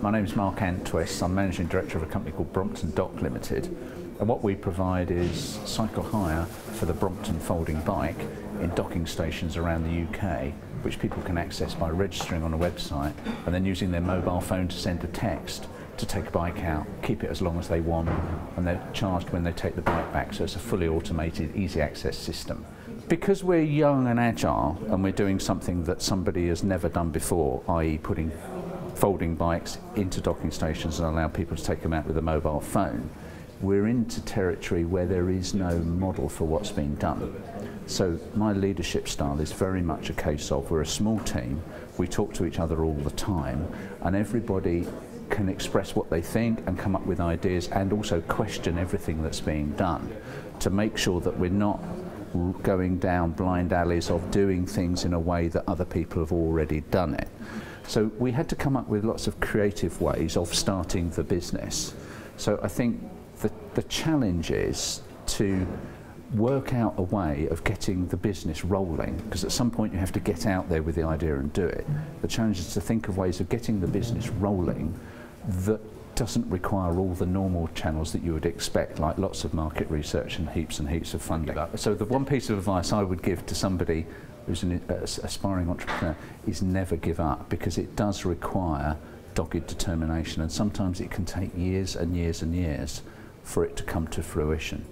My name is Mark Antwis. I'm managing director of a company called Brompton Dock Limited. And what we provide is cycle hire for the Brompton folding bike in docking stations around the UK, which people can access by registering on a website and then using their mobile phone to send a text to take a bike out, keep it as long as they want, and they're charged when they take the bike back. So it's a fully automated, easy access system. Because we're young and agile and we're doing something that somebody has never done before, i.e., putting folding bikes into docking stations and allow people to take them out with a mobile phone, we're into territory where there is no model for what's being done. So my leadership style is very much a case of we're a small team, we talk to each other all the time, and everybody can express what they think and come up with ideas and also question everything that's being done to make sure that we're not going down blind alleys of doing things in a way that other people have already done it. So we had to come up with lots of creative ways of starting the business. So I think the, the challenge is to work out a way of getting the business rolling because at some point you have to get out there with the idea and do it. The challenge is to think of ways of getting the business rolling that doesn't require all the normal channels that you would expect, like lots of market research and heaps and heaps of funding. So the one piece of advice I would give to somebody who's an uh, aspiring entrepreneur is never give up because it does require dogged determination and sometimes it can take years and years and years for it to come to fruition.